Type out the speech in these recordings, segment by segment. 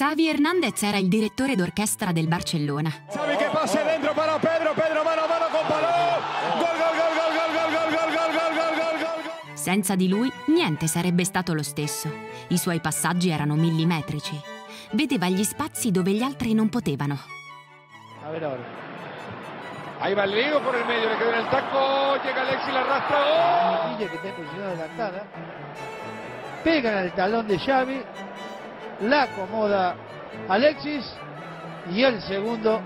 Xavi Hernandez era il direttore d'orchestra del Barcellona. Xavi che passa dentro però Pedro, Pedro mano a mano con Palò. Gol, gol, gol, gol, gol, gol, gol, gol, gol, gol, gol, gol, gol. Senza di lui niente sarebbe stato lo stesso. I suoi passaggi erano millimetrici. Vedeva gli spazi dove gli altri non potevano. A ver ahora. Ahí va el Leo por el medio, le quedó en el taco, llega Alexis, la arrastra. ¡Oh! Que está en posición adelantada. Pega en el talón de Xavi. La acomoda Alexis. Y el segundo.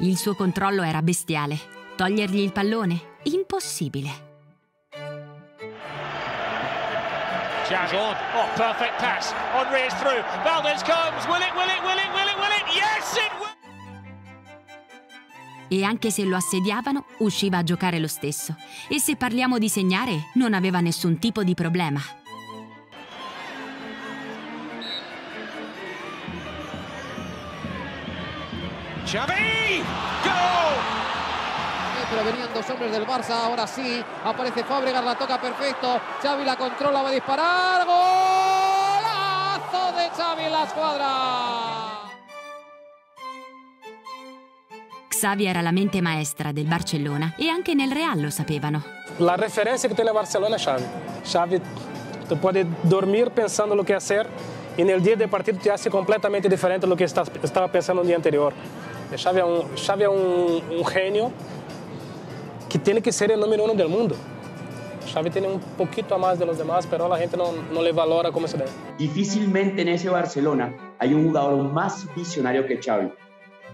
Il suo controllo era bestiale. Togliergli il pallone? Impossibile. Xavi. Oh, perfect pass. Henri is through. Valdez comes. Will it, will it, will it, will it, will it? Yes, it will! E anche se lo assediavano, usciva a giocare lo stesso. E se parliamo di segnare, non aveva nessun tipo di problema. Xavi! Goal! Pero venían dos hombres del Barça, ahora sí. Aparece Fábregas, la toca perfecto. Xavi la controla, va a disparar. ¡Golazo de Xavi en la squadra! Xavi era la mente maestra del Barcellona e anche nel Real lo sapevano. La referencia que tiene Barcelona es Xavi. Xavi, tú puedes dormir pensando lo que hacer y en el día de partido te hace completamente diferente de lo que estás, estaba pensando el día anterior. Xavi es, un, genio que tiene que ser el número uno del mundo. Xavi tiene un poquito más de los demás, pero la gente no le valora como se debe. Difícilmente en ese Barcelona hay un jugador más visionario que Xavi.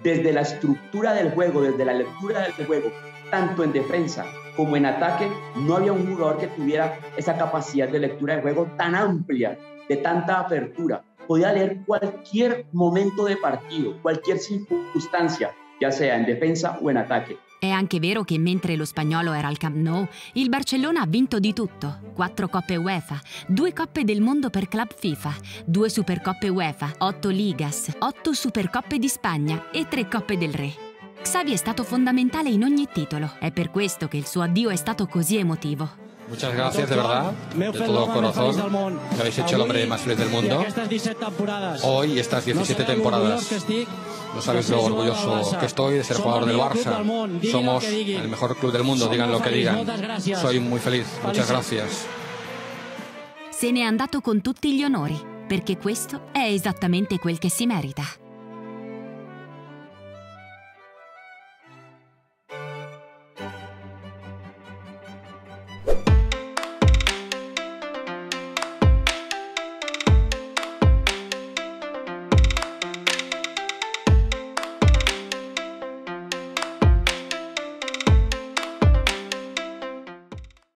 Desde la estructura del juego, desde la lectura del juego, tanto en defensa como en ataque, no había un jugador que tuviera esa capacidad de lectura de juego tan amplia, de tanta apertura. Podía leer cualquier momento de partido, cualquier circunstancia, ya sea en defensa o en ataque. È anche vero che mentre lo spagnolo era al Camp Nou, il Barcellona ha vinto di tutto. Quattro coppe UEFA, due coppe del mondo per club FIFA, due supercoppe UEFA, otto ligas, otto supercoppe di Spagna e tre coppe del Re. Xavi è stato fondamentale in ogni titolo. È per questo che il suo addio è stato così emotivo. Muchas gracias, de verdad, de todo corazón. Me habéis hecho el hombre más feliz del mundo. Hoy, estas 17 temporadas, no sabéis lo orgulloso que estoy de ser jugador del Barça. Somos el mejor club del mundo, digan lo que digan. Soy muy feliz. Muchas gracias. Se n'è andato con tutti gli onori, perché questo è esattamente quel che si merita.